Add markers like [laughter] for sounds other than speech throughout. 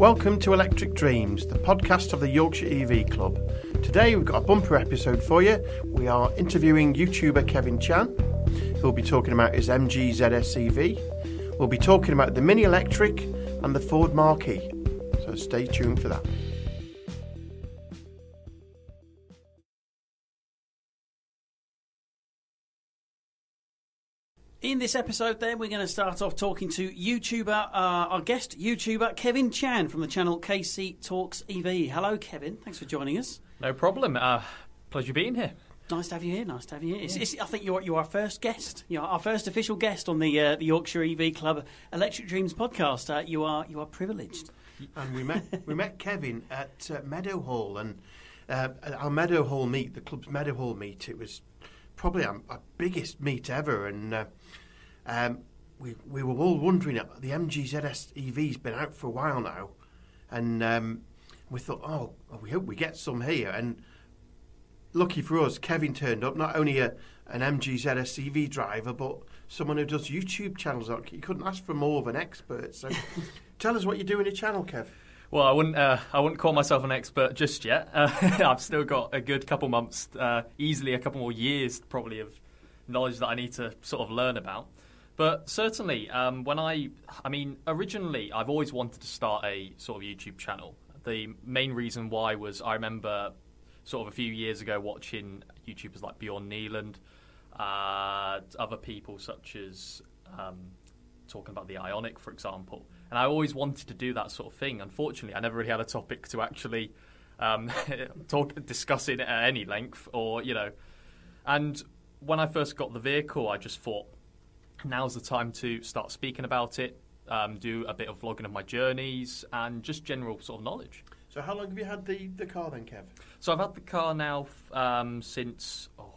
Welcome to Electric Dreams, the podcast of the Yorkshire EV Club. Today we've got a bumper episode for you. We are interviewing YouTuber Kevin Chan, who'll be talking about his MG ZS EV. We'll be talking about the Mini Electric and the Ford Mach-E. So stay tuned for that. In this episode, then, we're going to start off talking to YouTuber, uh, our guest YouTuber, Kevin Chan from the channel KC Talks EV. Hello, Kevin. Thanks for joining us. No problem. Uh, pleasure being here. Nice to have you here. Nice to have you here. It's, it's, I think you're, you're our first guest. You're our first official guest on the, uh, the Yorkshire EV Club Electric Dreams podcast. Uh, you are you are privileged. And we met we met Kevin at uh, Meadowhall, and uh, at our Meadowhall meet, the club's Meadowhall meet. It was probably our, our biggest meet ever, and uh, um, we we were all wondering. The MG ZS EV's been out for a while now, and um, we thought, oh, we hope we get some here. And lucky for us, Kevin turned up. Not only a an MG ZS EV driver, but someone who does YouTube channels. You couldn't ask for more of an expert. So, [laughs] tell us what you do in your channel, Kev. Well, I wouldn't. Uh, I wouldn't call myself an expert just yet. [laughs] Uh, I've still got a good couple months, uh, easily a couple more years, probably of knowledge that I need to sort of learn about. But certainly, um, when I, I mean, originally I've always wanted to start a sort of YouTube channel. The main reason why was I remember sort of a few years ago watching YouTubers like Bjorn Nyland, uh, other people such as um, talking about the Ioniq, for example. And I always wanted to do that sort of thing. Unfortunately, I never really had a topic to actually um, [laughs] talk, discuss it at any length, or you know. And when I first got the vehicle, I just thought, now's the time to start speaking about it, um, do a bit of vlogging of my journeys, and just general sort of knowledge. So, how long have you had the, the car then, Kev? So I've had the car now f- um, since oh,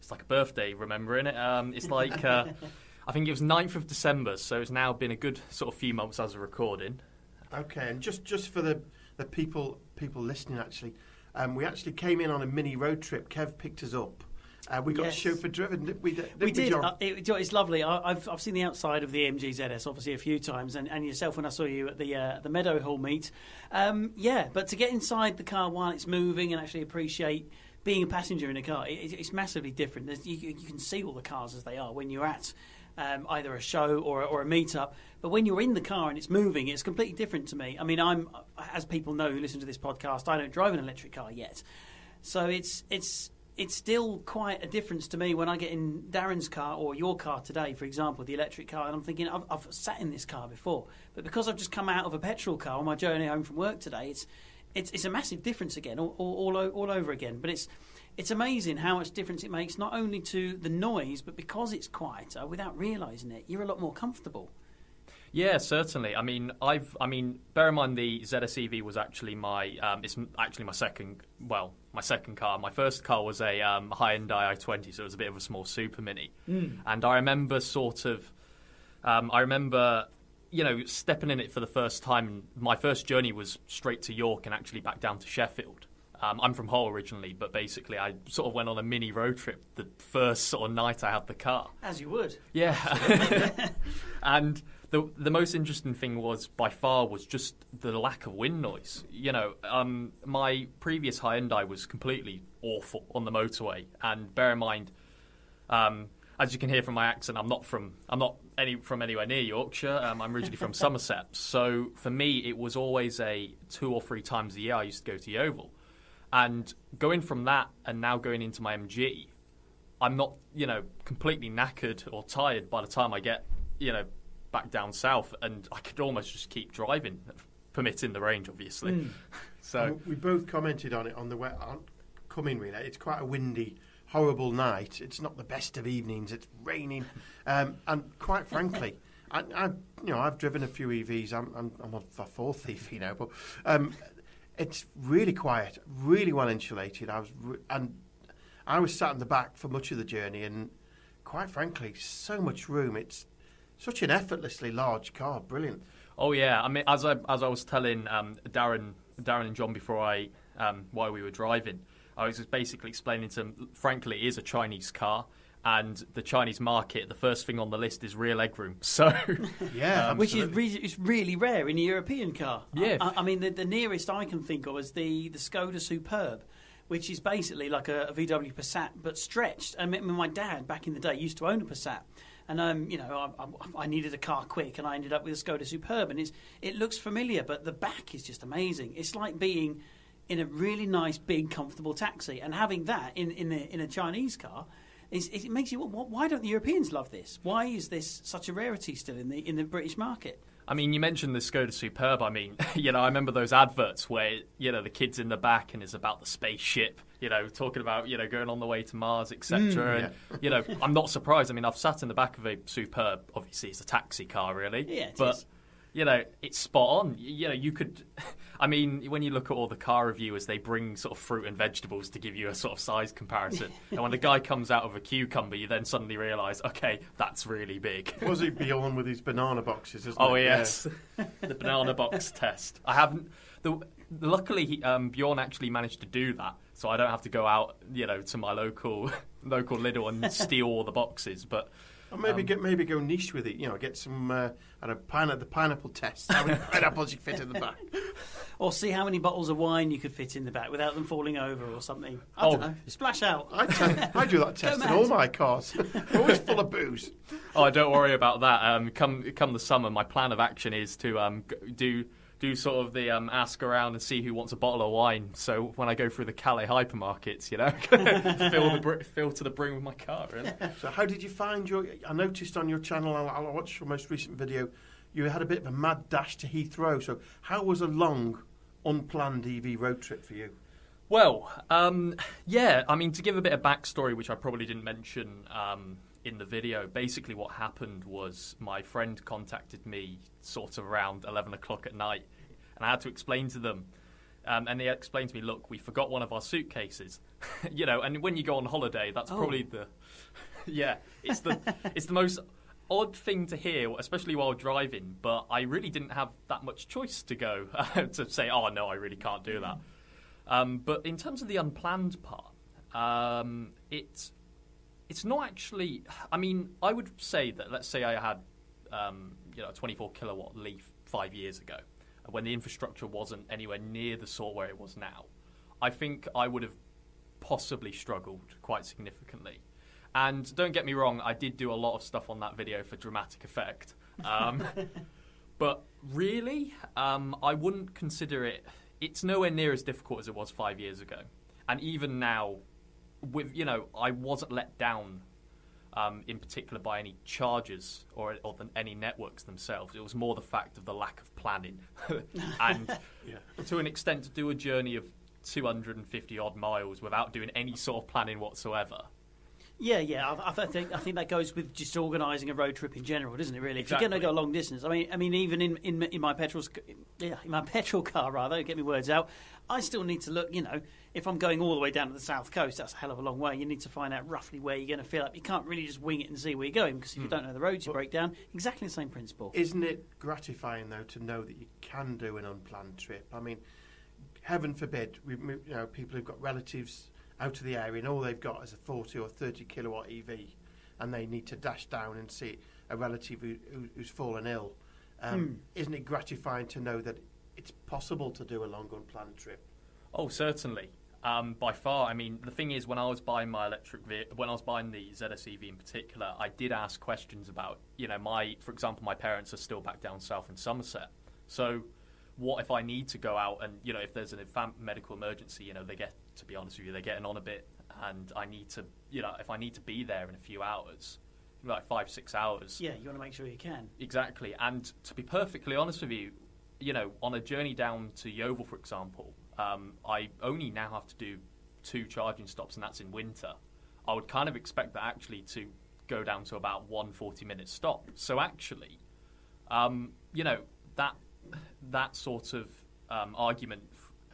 it's like a birthday, remembering it. Um, it's like uh, [laughs] I think it was 9th of December, so it's now been a good sort of few months as a recording. Okay, and just just for the, the people people listening, actually, um, we actually came in on a mini road trip. Kev picked us up. Uh, we got Yes. chauffeur driven, didn't we? Didn't We did. Uh, it, it's lovely. I, I've I've seen the outside of the MG ZS obviously a few times, and, and yourself when I saw you at the uh, the Meadowhall meet. Um, yeah, but to get inside the car while it's moving and actually appreciate being a passenger in a car, it, it's massively different. There's, you, you can see all the cars as they are when you're at. Um, either a show or, or a meetup, but when you're in the car and it's moving, it's completely different to me. I mean, I'm as people know who listen to this podcast, I don't drive an electric car yet, so it's it's it's still quite a difference to me when I get in Darren's car or your car today, for example, the electric car, and I'm thinking I've, I've sat in this car before, but because I've just come out of a petrol car on my journey home from work today, it's it's, it's a massive difference again, all, all, all, all over again. But it's it's amazing how much difference it makes, not only to the noise, but because it's quieter, without realising it, you're a lot more comfortable. Yeah, certainly. I mean, I've. I mean, bear in mind the ZS EV was actually my. Um, it's actually my second. Well, my second car. My first car was a um, Hyundai i20, so it was a bit of a small super mini. And I remember sort of. Um, I remember, you know, stepping in it for the first time. And my first journey was straight to York and actually back down to Sheffield. Um, I'm from Hull originally, but basically I sort of went on a mini road trip the first sort of night I had the car. As you would. Yeah. [laughs] [laughs] and the the most interesting thing was by far was just the lack of wind noise. You know, um, my previous Hyundai was completely awful on the motorway, and bear in mind, um, as you can hear from my accent, I'm not from I'm not any from anywhere near Yorkshire. Um, I'm originally from [laughs] Somerset, so for me it was always a two or three times a year I used to go to Yeovil, and going from that and now going into my MG, I'm not, you know, completely knackered or tired by the time I get, you know, back down south, and I could almost just keep driving, permitting the range, obviously. [laughs] so And we both commented on it on the way on coming. Really, it's quite a windy, horrible night. It's not the best of evenings. It's raining, [laughs] um, and quite frankly, I, I, you know, I've driven a few EVs. I'm, I'm, I'm on a fourth EV now, but um, it's really quiet, really well insulated. I was, re- and I was sat in the back for much of the journey, and quite frankly, so much room. It's such an effortlessly large car. Brilliant. Oh yeah, I mean, as I as I was telling um, Darren, Darren and Jon before I um, while we were driving, I was basically explaining to them. Frankly, it is a Chinese car, And the Chinese market, the first thing on the list is rear legroom. So, Yeah, [laughs] Um, which is absolutely. re- is really rare in a European car. Yeah. I, I mean, the, the nearest I can think of is the, the Skoda Superb, which is basically like a, a VW Passat but stretched. I mean, my dad back in the day used to own a Passat. And um, you know, I, I, I needed a car quick, and I ended up with a Skoda Superb, and it's, it looks familiar, but the back is just amazing. It's like being in a really nice, big, comfortable taxi, and having that in in a, in a Chinese car, is, it makes you. Wh- why don't the Europeans love this? Why is this such a rarity still in the in the British market? I mean, you mentioned the Skoda Superb. I mean, [laughs] you know, I remember those adverts where you know the kids in the back and it's about the spaceship. You know, talking about you know going on the way to Mars, etc. Mm, and you know, I'm not surprised. I mean, I've sat in the back of a Superb. Obviously, it's a taxi car, really. Yeah, it but is. You know, it's spot on. You know, you could. [laughs] I mean, when you look at all the car reviewers, they bring sort of fruit and vegetables to give you a sort of size comparison. [laughs] and when the guy comes out of a cucumber, you then suddenly realise, okay, that's really big. Was he Bjorn with his banana boxes? Isn't Oh it? yes, [laughs] the banana box test. I haven't. The, luckily, he, um, Bjorn actually managed to do that, so I don't have to go out, you know, to my local local Lidl and steal all the boxes. But Or maybe Um, get maybe go niche with it. You know, get some uh, I don't know, pine- the pineapple test. How many [laughs] pineapples you fit in the back? Or see how many bottles of wine you could fit in the back without them falling over or something. I Oh. don't know. Splash out. I, t- I do that [laughs] test in all my cars. [laughs] Always full of booze. oh, don't worry about that. Um, come come the summer, my plan of action is to um, do do sort of the um, ask around and see who wants a bottle of wine. So when I go through the Calais hypermarkets, you know, [laughs] fill the br- fill to the brim with my car. Really. So how did you find your? I noticed on your channel. I, I watched your most recent video. You had a bit of a mad dash to Heathrow. So how was a long, unplanned EV road trip for you? Well, um, yeah, I mean, to give a bit of backstory, which I probably didn't mention um, in the video, basically what happened was my friend contacted me sort of around 11 o'clock at night, and I had to explain to them. Um, and they explained to me, look, we forgot one of our suitcases. [laughs] you know, and when you go on holiday, that's Oh. probably the. [laughs] yeah, it's the, [laughs] it's the most odd thing to hear, especially while driving, but I really didn't have that much choice to go to say, oh, no, I really can't do that. Um, but in terms of the unplanned part, um, it's it's not actually. I mean, I would say that let's say I had um, you know a 24 kilowatt Leaf five years ago, when the infrastructure wasn't anywhere near the sort where it was now. I think I would have possibly struggled quite significantly. And don't get me wrong, I did do a lot of stuff on that video for dramatic effect. Um, [laughs] but really, um, I wouldn't consider it. It's nowhere near as difficult as it was five years ago. And even now, with you know, I wasn't let down um, in particular by any charges or, or than any networks themselves. It was more the fact of the lack of planning, [laughs] and Yeah. to an extent, to do a journey of 250 odd miles without doing any sort of planning whatsoever. Yeah, yeah. I, I think I think that goes with just organising a road trip in general, doesn't it? Really, if you're going to go a long distance, I mean, I mean, even in, in in my petrol, yeah, in my [laughs] petrol car rather, get me words out. I still need to look. You know, if I'm going all the way down to the south coast, that's a hell of a long way. You need to find out roughly where you're going to fill up. You can't really just wing it and see where you're going because if you hmm. don't know the roads, you break down. Exactly the same principle. Isn't it gratifying though to know that you can do an unplanned trip? I mean, heaven forbid, we you know people who've got relatives out of the area and all they've got is a 40 or 30 kilowatt EV, and they need to dash down and see a relative who, who, who's fallen ill. Um, Isn't it gratifying to know that it's possible to do a long unplanned trip? Oh, certainly. Um, by far, I mean, the thing is, when I was buying my electric vehicle, when I was buying the ZSEV in particular, I did ask questions about, you know, my, for example, my parents are still back down south in Somerset. So, what if I need to go out and, you know, if there's an fam- medical emergency, you know, they get, to be honest with you, they're getting on a bit, and I need to, you know, if I need to be there in a few hours, like five, six hours, Yeah, you want to make sure you can. Exactly. And to be perfectly honest with you, you know, on a journey down to Yeovil, for example, um, I only now have to do two charging stops, and that's in winter. I would kind of expect that actually to go down to about one 40 minute stop. So actually, um, you know, that that sort of um, argument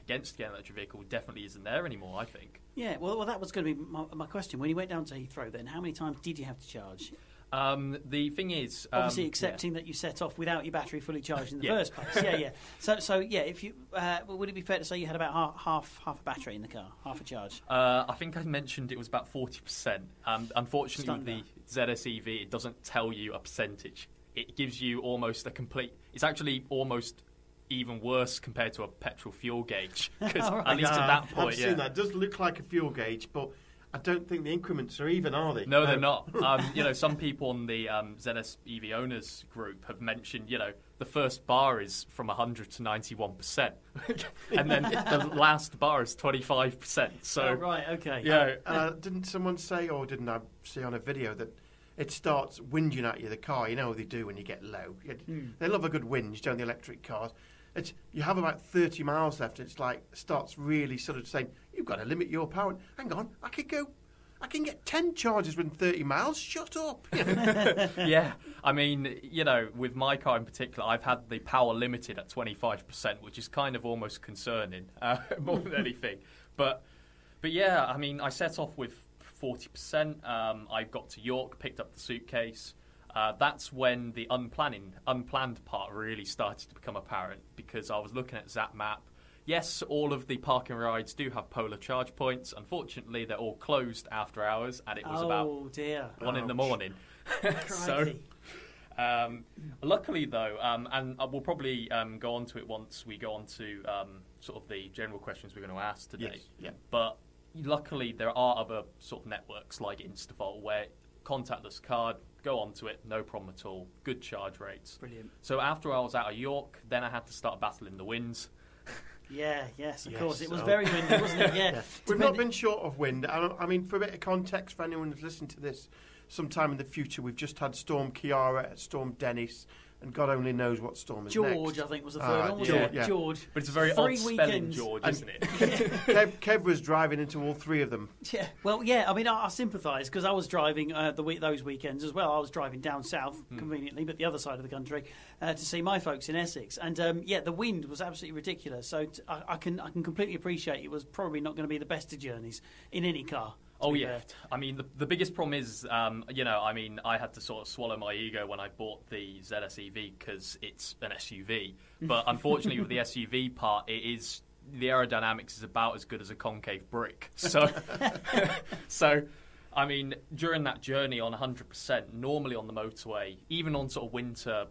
against getting an electric vehicle definitely isn't there anymore, I think. Yeah, well, well, that was going to be my, my question. When you went down to Heathrow, then how many times did you have to charge? Um, the thing is, um, Obviously, yeah. accepting that you set off without your battery fully charged in the [laughs] Yeah. first place. Yeah, yeah. So, so yeah. If you uh, would it be fair to say you had about half half, half a battery in the car, half a charge? Uh, I think I mentioned it was about 40%. Um, unfortunately, with the ZSEV, it doesn't tell you a percentage. It gives you almost a complete. It's actually almost even worse compared to a petrol fuel gauge. Because [laughs] All right. at least Nah, at that point, I've yeah. seen that. It does look like a fuel gauge, but I don't think the increments are even, are they? No, they're not. [laughs] Um, you know, some people on the um, ZS EV owners group have mentioned, you know, the first bar is from 100 to 91%, [laughs] and then the last bar is 25%. So, oh, right. Okay. yeah, Uh, didn't someone say, or didn't I see on a video that it starts whinging at you the car? You know how they do when you get low. You- Hmm. They love a good whinge, don't the electric cars? It's you have about thirty miles left. It's like starts really sort of saying you've got to limit your power. Hang on, I could go. I can get ten charges within thirty miles. Shut up. [laughs] yeah. I mean, you know, with my car in particular, I've had the power limited at 25%, which is kind of almost concerning [laughs] uh, more than anything. But, but yeah, I mean, I set off with 40%. Um, I got to York, picked up the suitcase. Uh, that's when the unplanning, unplanned part really started to become apparent because I was looking at Zap Map. Yes, all of the parking rides do have polar charge points. Unfortunately, they're all closed after hours, and it was oh about dear. one in the Ouch. morning. [laughs] so, um, luckily though, um, and uh, we'll probably um, go on to it once we go on to um, sort of the general questions we're going to ask today. Yes, yeah. But luckily, there are other sort of networks like Instavolt where contactless card, go on to it, no problem at all, good charge rates. Brilliant. So after I was out of York, then I had to start battling the winds. [laughs] Yeah. Yes. Of Yes, course. It was oh. very windy, wasn't it? [laughs] Yeah. Yeah. We've not been short of wind. I, I mean, for a bit of context for anyone who's listened to this sometime in the future, we've just had Storm Ciara, Storm Dennis, and God only knows what storm is George, next. I think, was the Ah, third one, wasn't George, it? yeah. George. But it's a very Three odd spelling. George, And- isn't it? [laughs] Kev, Kev was driving into all three of them. Yeah, well, yeah. I mean, I, I sympathise because I was driving uh, the week, those weekends as well. I was driving down south, Hmm. conveniently, but the other side of the country, uh, to see my folks in Essex. And um, yeah, the wind was absolutely ridiculous. So t- I, I can I can completely appreciate it was probably not going to be the best of journeys in any car. Oh yeah. I mean the, the biggest problem is, um, you know, I mean I had to sort of swallow my ego when I bought the ZSEV because it's an SUV. But [laughs] unfortunately, with the SUV part, it is the aerodynamics is about as good as a concave brick. [laughs] So, [laughs] so I mean, during that journey on 100%, normally on the motorway, even on sort of winter.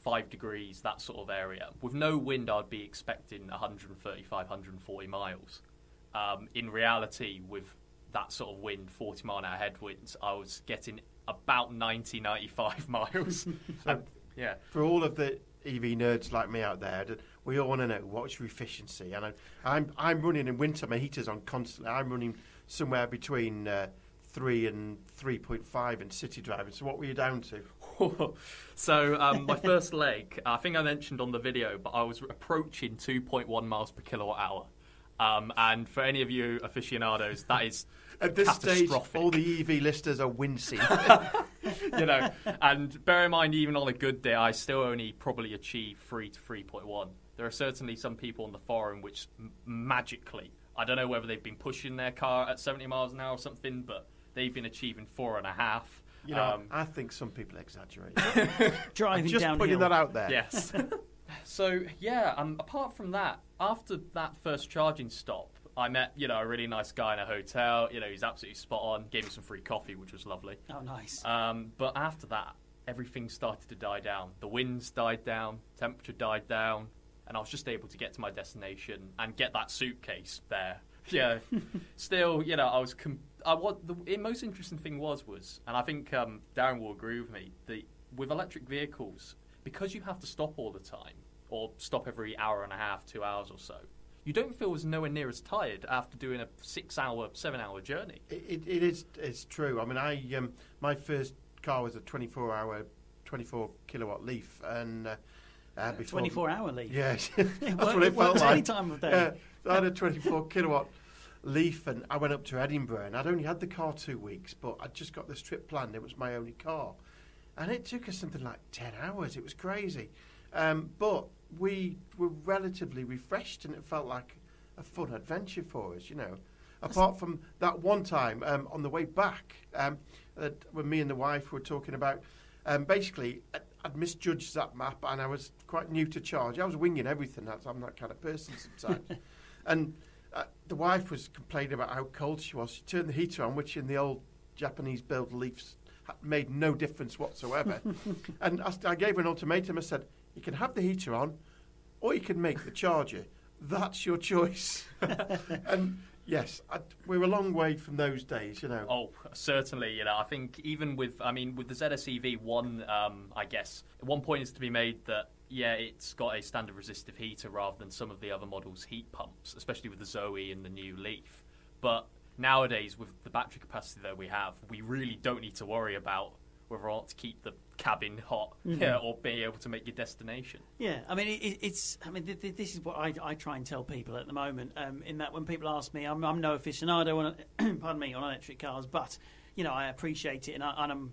Five degrees, that sort of area. With no wind, I'd be expecting 135, 140 miles. Um, in reality, with that sort of wind, 40 mile an hour headwinds, I was getting about 90, 95 [laughs] miles. [laughs] And, yeah. For all of the EV nerds like me out there, we all want to know what's your efficiency. And I, I'm I'm running in winter. My heater's on constantly. I'm running somewhere between uh, three and three point five in city driving. So what were you down to? [laughs] so um, my first leg, I think I mentioned on the video, but I was approaching 2.1 miles per kilowatt hour. Um, and for any of you aficionados, that is At this stage, all the EV listers are wincing. [laughs] you know, and bear in mind, even on a good day, I still only probably achieve three to three point one. There are certainly some people on the forum which m- magically, I don't know whether they've been pushing their car at seventy miles an hour or something, but they've been achieving four and a half. You know, Um, I think some people exaggerate. [laughs] Driving Just downhill. putting that out there. yes. [laughs] so yeah, um, apart from that, after that first charging stop, I met you know a really nice guy in a hotel. You know, he's absolutely spot on. Gave me some free coffee, which was lovely. Oh, nice. Um, but after that, everything started to die down. The winds died down, temperature died down, and I was just able to get to my destination and get that suitcase there. [laughs] Yeah. [laughs] Still, you know, I was. Com- I what the, most interesting thing was was, and I think um, Darren will agree with me. The with electric vehicles, because you have to stop all the time, or stop every hour and a half, two hours or so. You don't feel as nowhere near as tired after doing a six-hour, seven-hour journey. It, it, it is it's true. I mean, I um, my first car was a 24 hour, 24 kilowatt Leaf, and uh, uh, before 24 hour Leaf. Yes, [laughs] [laughs] It that's work- what it, it felt works like. any time of day. Yeah, I had a 24 kilowatt Leaf, and I went up to Edinburgh, and I'd only had the car two weeks, but I'd just got this trip planned. It was my only car, and it took us something like 10 hours. It was crazy, um, but we were relatively refreshed, and it felt like a fun adventure for us, you know. apart from that one time um, on the way back, um, that when me and the wife were talking about, um, basically, I'd, I'd misjudged that map and I was quite new to charge. I was winging everything. That's, I'm that kind of person sometimes. [laughs] and uh, the wife was complaining about how cold she was. She turned the heater on, which in the old Japanese build Leafs made no difference whatsoever. [laughs] and I, I gave her an ultimatum. I said, "You can have the heater on, or you can make the charger. That's your choice." [laughs] and yes, I, we're a long way from those days, you know. Oh, certainly. You know, I think even with, I mean, with the ZSEV, one, um, I guess, one point is to be made that yeah, it's got a standard resistive heater rather than some of the other models' heat pumps, especially with the Zoe and the new Leaf. But nowadays, with the battery capacity that we have, we really don't need to worry about whether or not to keep the cabin hot yeah, or being able to make your destination. Yeah, I mean, it, it's. I mean, th- th- this is what I, I try and tell people at the moment. Um, in that, when people ask me, I'm, I'm no aficionado on, [clears throat] pardon me, on electric cars, but you know, I appreciate it, and, I, and I'm,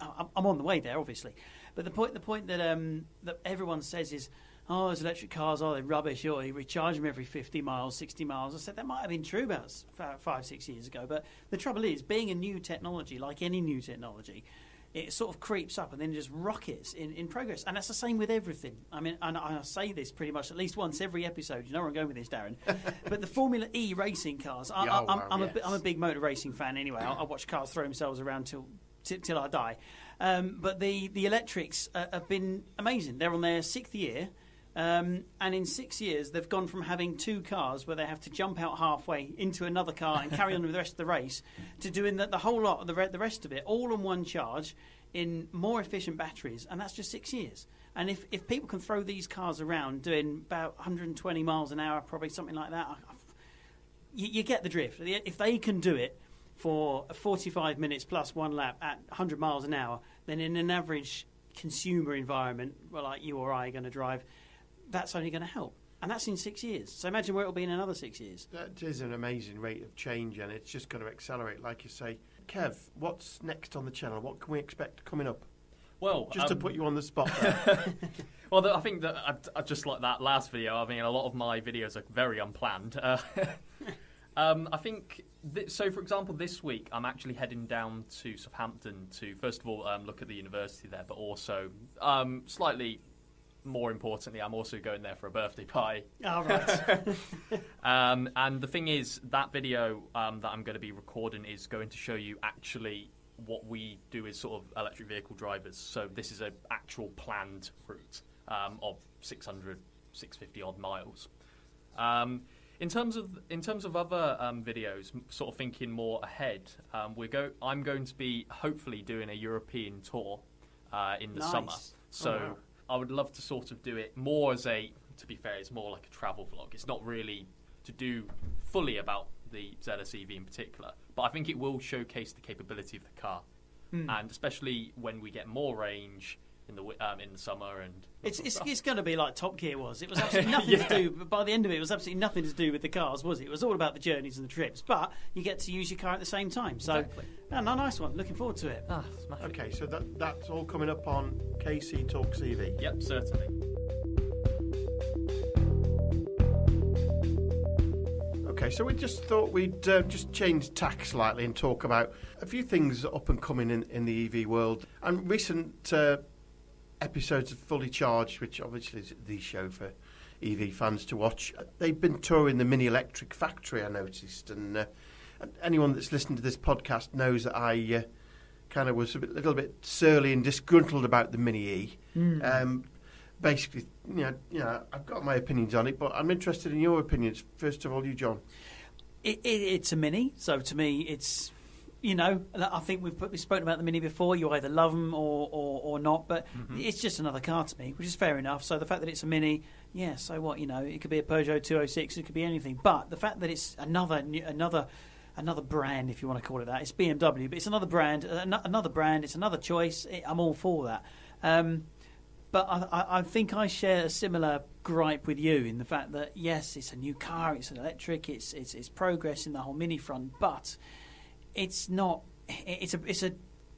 I'm I'm on the way there, obviously. But the point, the point that um, that everyone says is, oh, those electric cars are they're rubbish? Or you recharge them every 50 miles, 60 miles. I said that might have been true about five, six years ago. But the trouble is, being a new technology, like any new technology, it sort of creeps up and then just rockets in, in progress. And that's the same with everything. I mean, and I say this pretty much at least once every episode. You know where I'm going with this, Darren. [laughs] but the Formula E racing cars, I, I, I'm, wow, I'm, a, yes. I'm a big motor racing fan anyway. I, I watch cars throw themselves around till, till, till I die. Um, but the, the electrics uh, have been amazing. They're on their sixth year. Um, and in six years, they've gone from having two cars where they have to jump out halfway into another car and carry on with the rest of the race to doing the, the whole lot of the, re- the rest of it all on one charge in more efficient batteries. And that's just six years. And if, if people can throw these cars around doing about 120 miles an hour, probably something like that, you, you get the drift. If they can do it for 45 minutes plus one lap at 100 miles an hour, then in an average consumer environment, well, like you or I are going to drive, that's only going to help. And that's in six years. So imagine where it'll be in another six years. That is an amazing rate of change, and it's just going to accelerate, like you say. Kev, what's next on the channel? What can we expect coming up? Well, Just to um, put you on the spot [laughs] there. Well, the, I think that I, I just like that last video. I mean, a lot of my videos are very unplanned. Uh, [laughs] um, I think th- so. For example, this week I'm actually heading down to Southampton to first of all um, look at the university there, but also um, slightly more importantly, I'm also going there for a birthday party. All right. [laughs] Um, and the thing is, that video um, that I'm going to be recording is going to show you actually what we do as sort of electric vehicle drivers. So this is an actual planned route um, of 600, 650 odd miles. Um, in terms of in terms of other um, videos, sort of thinking more ahead, um, we're go. I'm going to be hopefully doing a European tour uh, in the Nice. summer. Oh, So wow. I would love to sort of do it more as a. To be fair, it's more like a travel vlog. It's not really to do fully about the ZSEV in particular, but I think it will showcase the capability of the car, Hmm. and especially when we get more range in the um, in the summer and It's, it's, it's going to be like Top Gear was. It was [laughs] absolutely nothing Yeah. to do. But by the end of it, it was absolutely nothing to do with the cars, was it? It was all about the journeys and the trips. But you get to use your car at the same time. So, Exactly. yeah, no, nice one. Looking forward to it. Ah, smashing. okay, so that, that's all coming up on KC Talks EV. Yep, certainly. Okay, so we just thought we'd uh, just change tack slightly and talk about a few things up and coming in, in the EV world. And recent uh, episodes of Fully Charged, which obviously is the show for EV fans to watch, uh, they've been touring the Mini Electric Factory, I noticed. And uh, and anyone that's listened to this podcast knows that I uh, kind of was a bit, little bit surly and disgruntled about the Mini E. Um, basically, you know, you know, I've got my opinions on it, but I'm interested in your opinions. First of all, you, Jon. It, it, it's a mini, so to me, it's you know, I think we've we've spoken about the mini before. You either love them or, or, or not, but it's just another car to me, which is fair enough. So the fact that it's a mini, yeah, so what? You know, it could be a Peugeot 206, it could be anything. But the fact that it's another another another brand, if you want to call it that, it's BMW, but it's another brand, another brand, it's another choice. I'm all for that. Um, but I, I, I think I share a similar gripe with you in the fact that yes, it's a new car, it's an electric, it's it's, it's progress in the whole mini front, but it's not. It's a it's a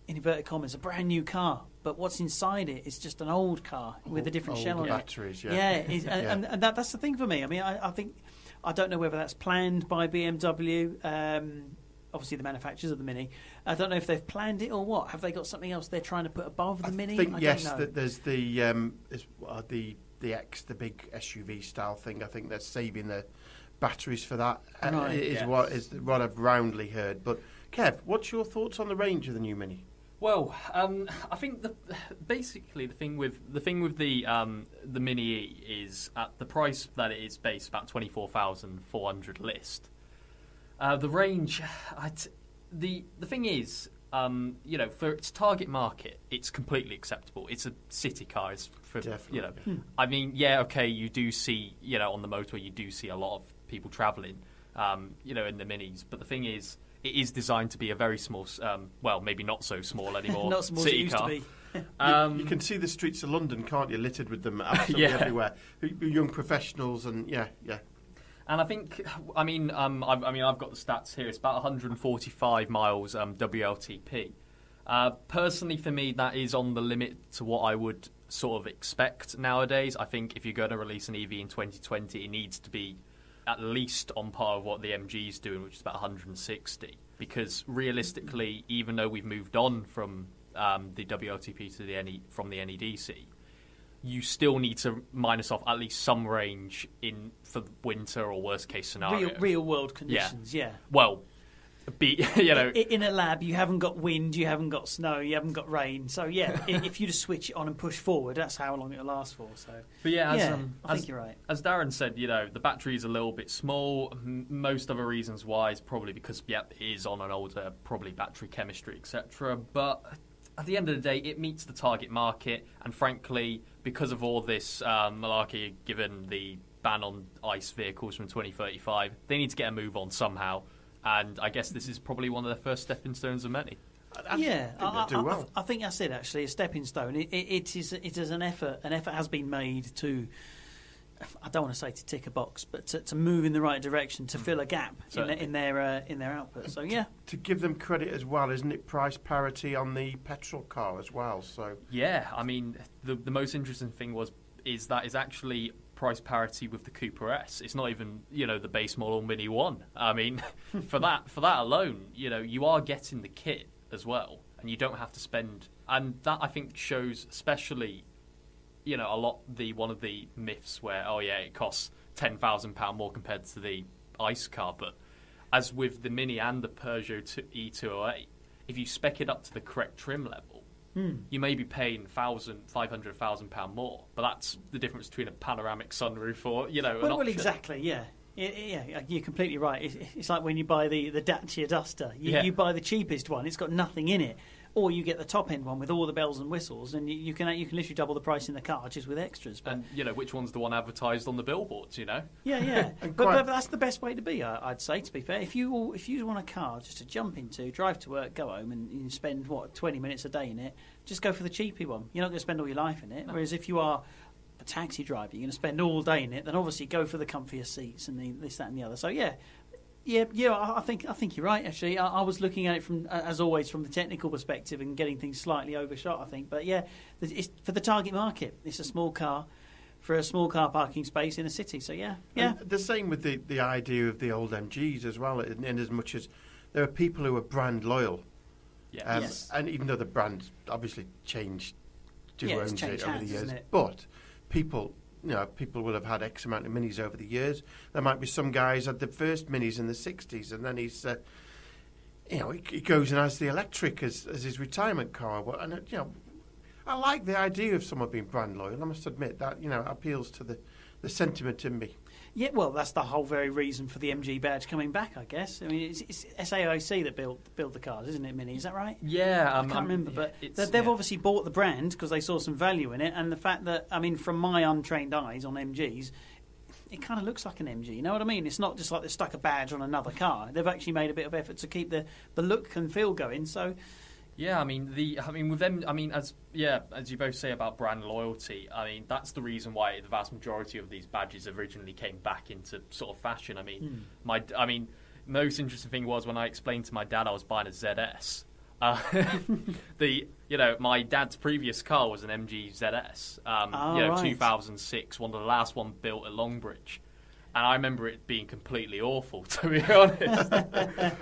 in inverted commas a brand new car, but what's inside it is just an old car with a different Old shell on it. batteries, yeah. Yeah, and, Yeah. and, and that, that's the thing for me. I mean, I, I think I don't know whether that's planned by BMW. Um, obviously, the manufacturers of the Mini. I don't know if they've planned it or what. Have they got something else they're trying to put above the I Mini? think I yes, don't know. that there's the um, is, uh, the the X, the big SUV style thing. I think they're saving the batteries for that. uh, Right, is yes. what is what I've roundly heard. But Kev, what's your thoughts on the range of the new Mini? Well, um, I think the, basically the thing with the thing with the um, the Mini E is at the price that it is based about twenty four thousand four hundred list. Uh, the range, I'd, the the thing is, um, you know, for its target market, it's completely acceptable. It's a city car. It's for Definitely. you know. I mean, yeah, okay, you do see, you know, on the motorway, you do see a lot of people travelling, um, you know, in the minis. But the thing is, it is designed to be a very small, um, well, maybe not so small [laughs] anymore. Not as small as it city used car. to be. [laughs] You- Um, you, can see the streets of London, can't you? Littered with them absolutely [laughs] Yeah. everywhere. Young professionals and yeah, yeah. And I think, I mean, um, I've, I mean, I've got the stats here. It's about 145 miles um, WLTP. Uh, personally, for me, that is on the limit to what I would sort of expect nowadays. I think if you're going to release an EV in 2020, it needs to be at least on par with what the MG is doing, which is about 160. Because realistically, even though we've moved on from um, the WLTP to the NE, from the NEDC, you still need to minus off at least some range in for winter or worst case scenario. Real, real world conditions, yeah. Well, be [laughs] you know, I- in a lab, you haven't got wind, you haven't got snow, you haven't got rain. So yeah, [laughs] if you just switch it on and push forward, that's how long it'll last for. So but yeah, as, yeah, um, I as, think you're right. as Darren said, you know, the battery is a little bit small. Most other reasons why is probably because yeah, it is on an older, probably battery chemistry, etc. But at the end of the day, it meets the target market, and frankly, because of all this um, malarkey, given the ban on ICE vehicles from 2035, they need to get a move on somehow. And I guess this is probably one of their first stepping stones of many. I- I yeah, think I, they do I- well. I, I think that's it. Actually, a stepping stone. It, it, it is. It is an effort. An effort has been made to. I don't want to say to tick a box, but to, to move in the right direction to fill a gap in, Certainly. their- in their uh, in their output. So yeah, to give them credit as well, isn't it? Price parity on the petrol car as well. So Yeah, I mean, the the most interesting thing was is that is actually price parity with the Cooper S. It's not even you know the base model Mini One. I mean, [laughs] for that for that alone, you know, you are getting the kit as well, and you don't have to spend. And that I think shows, especially, you know, a lot the one of the myths where oh yeah, it costs ten thousand pound more compared to the ice car, but as with the Mini and the Peugeot E two hundred eight, if you spec it up to the correct trim level Hmm. you may be paying thousand, five hundred thousand pound more, but that's the difference between a panoramic sunroof or you know. an well, well exactly. Yeah. Yeah, yeah, you're completely right. It's, it's like when you buy the, the Dacia Duster. You, Yeah. you buy the cheapest one; it's got nothing in it, or you get the top end one with all the bells and whistles, and you, you can you can literally double the price in the car just with extras. But And you know which one's the one advertised on the billboards? You know. Yeah, yeah. [laughs] But, but that's the best way to be, I, I'd say. To be fair, if you if you want a car just to jump into, drive to work, go home, and you spend what twenty minutes a day in it, just go for the cheapy one. You're not going to spend all your life in it. Whereas if you are a taxi driver, you're going to spend all day in it. Then obviously go for the comfier seats and the, this, that, and the other. So yeah. Yeah, yeah, I I think I think you're right. Actually, I, I was looking at it from, as always, from the technical perspective and getting things slightly overshot. I think, but yeah, it's for the target market. It's a small car for a small car parking space in a city. So yeah, yeah, And the same with the, the idea of the old MGs as well, in, in as much as there are people who are brand loyal. Yeah. Um, Yes. And even though the brand obviously changed to Yeah, it's owns changed it over the hands, years, it? but people, you know, people will have had X amount of minis over the years. There might be some guys had the first minis in the '60s, and then he's, uh, you know, he, he goes and has the electric as, as his retirement car. And uh, you know, I like the idea of someone being brand loyal. I must admit that you know appeals to the, the sentiment in me. Yeah. Well, that's the whole very reason for the MG badge coming back, I guess. I mean, it's, it's SAIC that build build the cars, isn't it, Mini? Is that right? Yeah, I um, can't um, remember, but it's- they- they've yeah. obviously bought the brand because they saw some value in it, and the fact that I mean, from my untrained eyes on MGs, it kind of looks like an MG. You know what I mean? It's not just like they stuck a badge on another car. They've actually made a bit of effort to keep the, the look and feel going. So Yeah, I mean the I mean with them I mean as yeah, as you both say about brand loyalty, I mean that's the reason why the vast majority of these badges originally came back into sort of fashion. I mean, my I mean most interesting thing was when I explained to my dad I was buying a ZS. Uh, [laughs] the you know my dad's previous car was an MG ZS, um, Oh, you know right. 2006, one of the last one built at Longbridge, and I remember it being completely awful. [laughs] To be honest,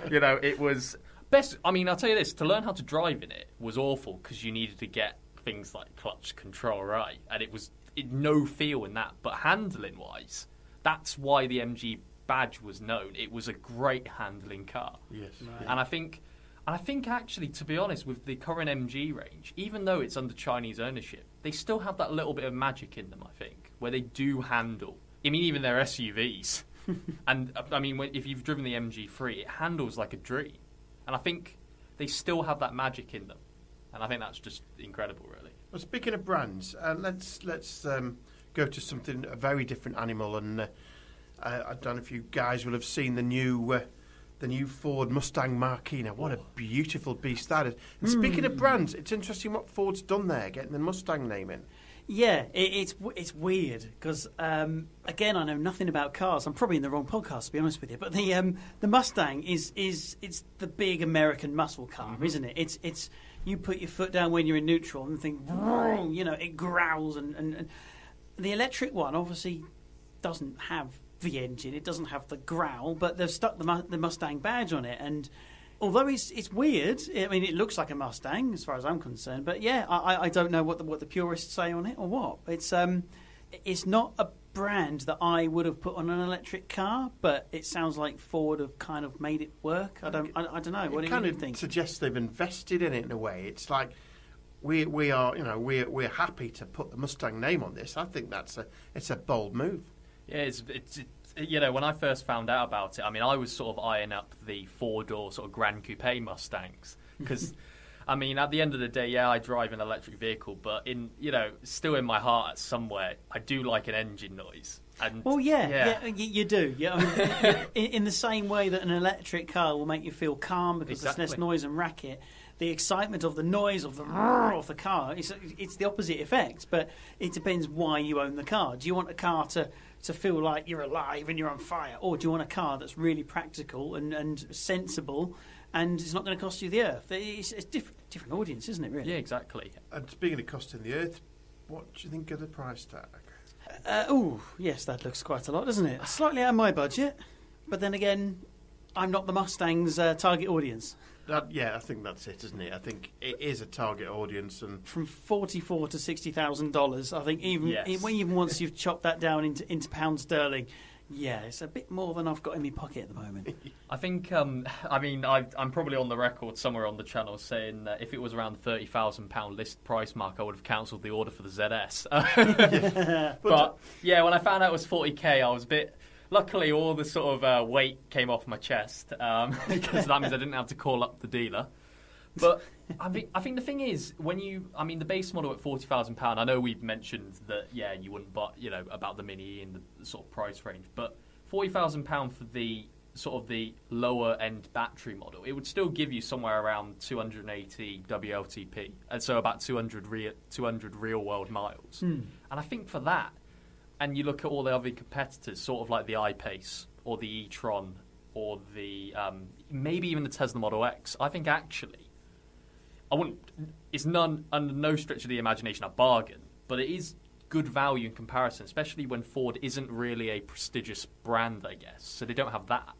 [laughs] you know, it was best. I mean, I'll tell you this: to learn how to drive in it was awful because you needed to get things like clutch control right, and it was it, no feel in that. But handling wise, that's why the MG badge was known. It was a great handling car. Yes. Right. And I think, and I think actually, to be honest, with the current MG range, even though it's under Chinese ownership, they still have that little bit of magic in them. I think where they do handle. I mean, even their SUVs, [laughs] and I mean, if you've driven the MG3, it handles like a dream. And I think they still have that magic in them, and I think that's just incredible, really. Well, speaking of brands, uh, let's let's um, go to something a very different animal, and uh, I, I don't know if you guys will have seen the new uh, the new Ford Mustang Mach-E. What a beautiful beast that is! And speaking of brands, it's interesting what Ford's done there, getting the Mustang name in. Yeah, it, it's it's weird because um, again, I know nothing about cars. I'm probably in the wrong podcast to be honest with you. But the um, the Mustang is is it's the big American muscle car, isn't it? It's it's you put your foot down when you're in neutral and think, you know, it growls and, and, and the electric one obviously doesn't have the engine. It doesn't have the growl, but they've stuck the, the Mustang badge on it and. Although it's it's weird, I mean, it looks like a Mustang as far as I'm concerned. But yeah, I, I- I don't know what the, what the purists say on it or what. It's um, it's not a brand that I would have put on an electric car, but it sounds like Ford have kind of made it work. I don't I, I don't know. What it do kind you of think? suggests they've invested in it in a way. It's like we we are, you know, we're we're happy to put the Mustang name on this. I think that's a it's a bold move. Yeah, it's, it's, it's you know when I first found out about it, I mean I was sort of eyeing up the four door sort of Grand Coupe Mustangs because. I mean, at the end of the day, yeah, I drive an electric vehicle, but in you know, still in my heart somewhere, I do like an engine noise. And Well, yeah, yeah, yeah. you, do. Yeah, I mean, [laughs] in, in the same way that an electric car will make you feel calm because there's less noise and racket, the excitement of the noise of the of the car, it's, it's the opposite effect. But it depends why you own the car. Do you want a car to, to feel like you're alive and you're on fire, or do you want a car that's really practical and, and sensible? And it's not going to cost you the earth. It's, it's different, different audience, isn't it? Really. yeah, exactly. And speaking of costing the earth, what do you think of the price tag? Uh, oh, yes, that looks quite a lot, doesn't it? Slightly out of my budget, but then again, I'm not the Mustang's uh, target audience. That, yeah, I think that's it, isn't it? I think it is a target audience, and From forty-four to sixty thousand dollars, I think even Yes. even even once you've chopped that down into into pound sterling, yeah, it's a bit more than I've got in my pocket at the moment. [laughs] I think, um, I mean, I, I'm probably on the record somewhere on the channel saying that if it was around the thirty thousand pound list price mark, I would have cancelled the order for the ZS. [laughs] but yeah, when I found out it was forty k, I was a bit. Luckily, all the sort of uh, weight came off my chest um, [laughs] because that means I didn't have to call up the dealer. But I think I think the thing is when you I mean the base model at forty thousand pound. I know we've mentioned that yeah you wouldn't but you know about the mini in the sort of price range, but forty thousand pound for the sort of the lower end battery model, it would still give you somewhere around 280 WLTP, and so about 200 real 200 real world miles. And I think for that, and you look at all the other competitors, sort of like the I-Pace or the e-tron or the um, maybe even the Tesla Model X. I think actually, I wouldn't. It's none under no stretch of the imagination a bargain, but it is good value in comparison, especially when Ford isn't really a prestigious brand, I guess. So they don't have that.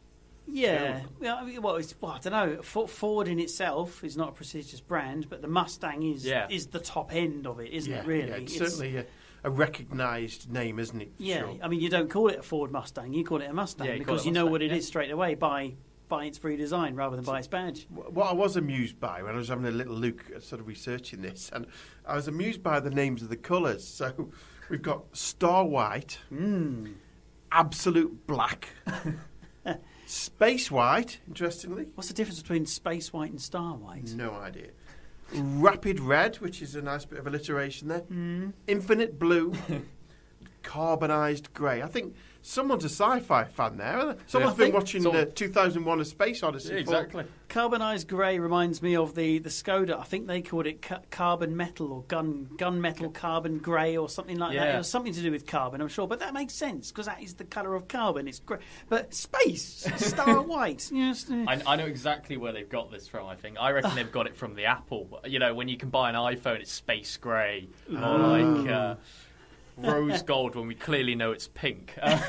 Yeah, well, I mean, well, it's, well, I don't know. Fo- Ford in itself is not a prestigious brand, but the Mustang is Yeah. is the top end of it, isn't yeah, it? Really, yeah, certainly a, recognised name, isn't it? Yeah, sure. I mean, you don't call it a Ford Mustang; you call it a Mustang Yeah, because you know Mustang, what it is yeah. straight away by by its free design rather than by its badge. Wh- What I was amused by when I was having a little look, at sort of researching this, and I was amused by the names of the colours. [laughs] So we've got Star White, Mm. Absolute Black, [laughs] Space White, interestingly. What's the difference between space white and star white? No idea. Rapid Red, which is a nice bit of alliteration there. Mm. Infinite Blue, [laughs] Carbonised Grey. I think someone's a sci-fi fan there? Someone's I been watching so. uh, 2001: A Space Odyssey. for- exactly. Carbonized grey reminds me of the, the Skoda. I think they called it ca- carbon metal or gun gun metal carbon grey or something like that. It was something to do with carbon, I'm sure, but that makes sense because that is the colour of carbon. It's grey, but space star [laughs] white. Yes. I, I know exactly where they've got this from. I think I reckon they've got it from the Apple. You know, when you can buy an iPhone, it's space grey or like uh, rose gold when we clearly know it's pink. Uh, [laughs]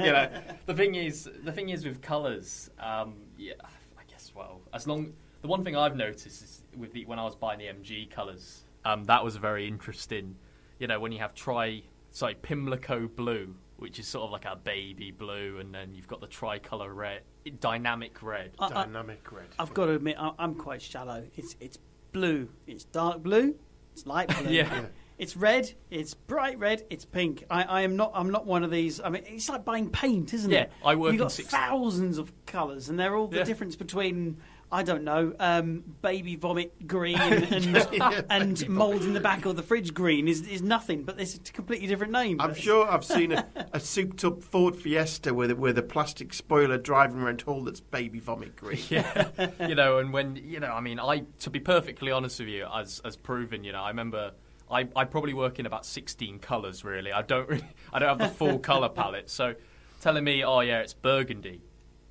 you know, the thing is, the thing is with colours. Um, yeah, I guess. Well, as long the one thing I've noticed is with the when I was buying the MG colours, um, that was very interesting. You know, when you have tri, sorry, Pimlico blue, which is sort of like a baby blue, and then you've got the tricolour red, dynamic red. I- I- Dynamic red. I've got to admit, I- I'm quite shallow. It's it's blue. It's dark blue. It's light [laughs] blue. Yeah. It's red. It's bright red. It's pink. I, I am not. I'm not one of these. I mean, it's like buying paint, isn't Yeah, it? I work You've in got six- thousands of colours, and they're all the Yeah. difference between. I don't know, um, baby vomit green [laughs] and, and, Yeah, and baby mould in the back of the fridge green is, is nothing, but it's a completely different name. I'm sure I've seen a, a souped-up Ford Fiesta with a, with a plastic spoiler driving around Hull that's baby vomit green. [laughs] yeah, you know, and when you know, I mean, I to be perfectly honest with you, as as proven, you know, I remember. I, I probably work in about 16 colours really. I don't really, I don't have the full colour [laughs] palette. So telling me, oh yeah, it's burgundy.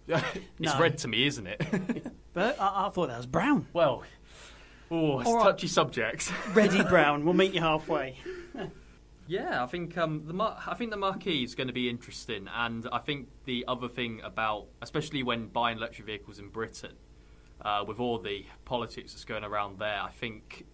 it's No. red to me, isn't it? [laughs] But I, I thought that was brown. well, oh, it's All right. touchy subject. [laughs] Ready brown. We'll meet you halfway. Yeah, I think um, the mar- I think the Mach-E is going to be interesting, and I think the other thing about, especially when buying electric vehicles in Britain, uh, with all the politics that's going around there, I think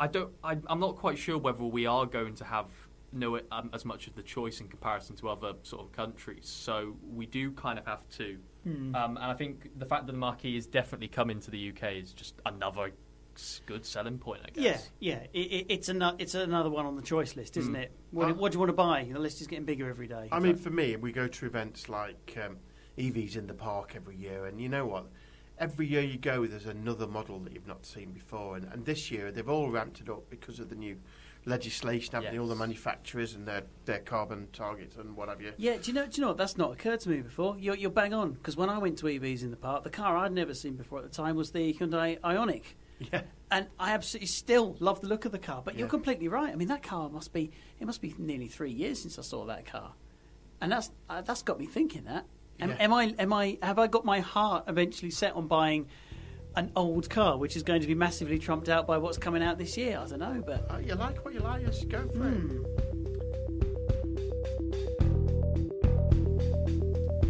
I don't. I, I'm not quite sure whether we are going to have no um, as much of the choice in comparison to other sort of countries. So we do kind of have to. Hmm. Um, and I think the fact that the Mach-E is definitely coming to the UK is just another good selling point. I guess. yeah. It, it, it's another it's another one on the choice list, isn't Mm. it? What, Uh, what do you want to buy? The list is getting bigger every day. I mean, for me, we go to events like um, EVs in the park every year, and you know what? Every year you go, there's another model that you've not seen before, and, and this year they've all ramped it up because of the new legislation happening, all the manufacturers and their, their carbon targets and what have you. yeah, do you know? Do you know what? That's not occurred to me before. You're, you're bang on because when I went to EVs in the park, the car I'd never seen before at the time was the Hyundai Ioniq. Yeah, and I absolutely still love the look of the car. But you're completely right. I mean, that car must be it must be nearly three years since I saw that car, and that's uh, that's got me thinking that. Am, Yeah. am I am I have I got my heart eventually set on buying? An old car, which is going to be massively trumped out by what's coming out this year. I don't know, but uh, you like what you like, just go for it. Hmm.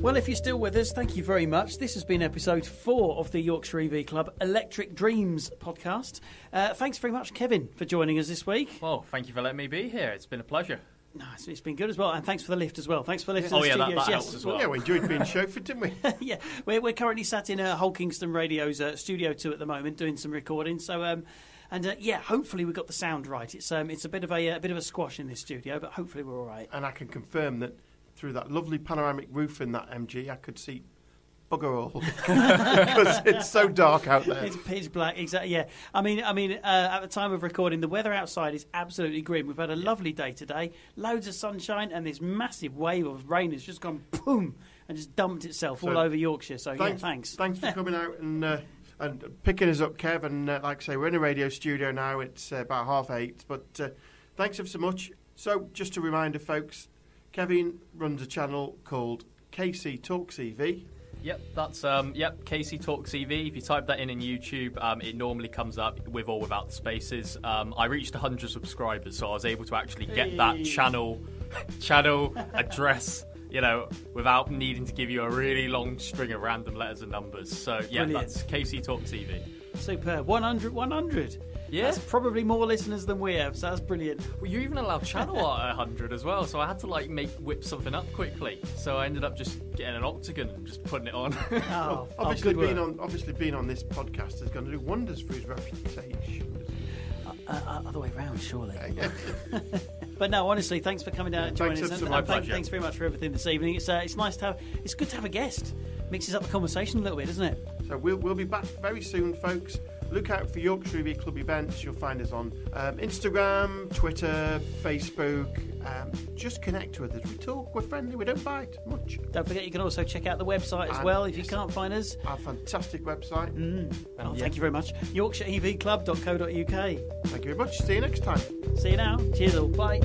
Well, if you're still with us, thank you very much. This has been episode four of the Yorkshire EV Club Electric Dreams podcast. Uh, thanks very much, Kevin, for joining us this week. Well, thank you for letting me be here. It's been a pleasure. No, it's, it's been good as well, and thanks for the lift as well. Thanks for the lift. Oh, to the yeah, that- studios. that yes. helps as well. Yeah, we enjoyed being chauffeured, didn't we? [laughs] yeah, we're, we're currently sat in uh, Hull Kingston Radio's uh, studio two at the moment, doing some recording. So, um, and uh, yeah, hopefully we got the sound right. It's um, it's a bit of a, a bit of a squash in this studio, but hopefully we're all right. and I can confirm that through that lovely panoramic roof in that MG, I could see bugger all [laughs] because it's so dark out there. It's pitch black, exactly. Yeah, I mean, I mean, uh, at the time of recording, the weather outside is absolutely grim. We've had a lovely day today, loads of sunshine, and this massive wave of rain has just gone boom and just dumped itself So, all over Yorkshire. So thanks, yeah, thanks. Thanks for [laughs] coming out and uh, and picking us up, Kev. And uh, like I say, we're in a radio studio now. It's uh, about half eight, but uh, thanks ever so much. So, just a reminder, folks, Kevin runs a channel called KC Talks EV. Yep, that's um, yep. KC Talks EV. If you type that in in YouTube, um, it normally comes up with or without the spaces. Um, I reached 100 subscribers, so I was able to actually get that channel, [laughs] channel [laughs] address. You know, without needing to give you a really long string of random letters and numbers. So yeah, Brilliant. that's KC Talks EV. Super. 100, 100. Yeah. That's probably more listeners than we have, so that's brilliant. Well, you even allowed channel art at 100 as well, so I had to like make whip something up quickly. So I ended up just getting an octagon and just putting it on. [laughs] Oh, oh, Obviously, good being work. on obviously being on this podcast is going to do wonders for his reputation. Uh, uh, other way round, surely. [laughs] But no, honestly, thanks for coming down and Thanks joining us. And, and thank- thanks very much for everything this evening. It's uh, it's nice to have. It's good to have a guest. Mixes up the conversation a little bit, doesn't it? So we'll, we'll be back very soon, folks. Look out for Yorkshire EV Club events. You'll find us on um, Instagram, Twitter, Facebook. Um, just connect with us. We talk, we're friendly, we don't bite much. Don't forget, you can also check out the website as And- well if you can't find us. Our fantastic website. Mm. Oh, yeah. Thank you very much. YorkshireEVClub.co.uk. Thank you very much. See you next time. See you now. Cheers all. Bye.